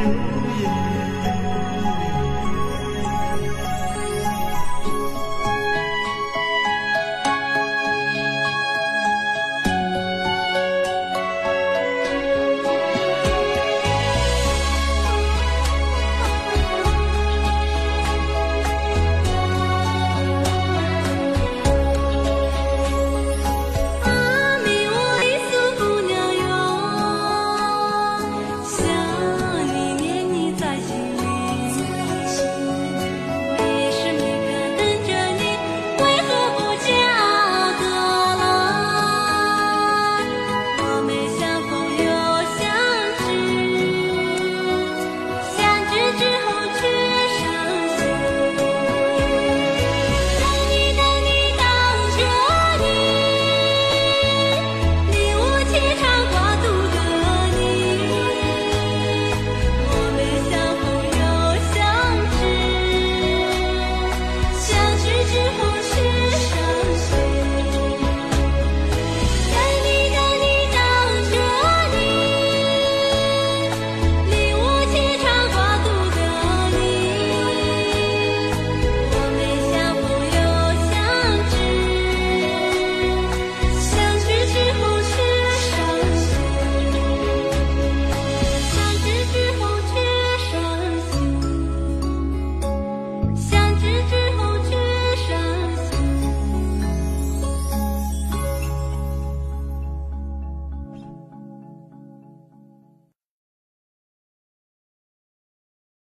you.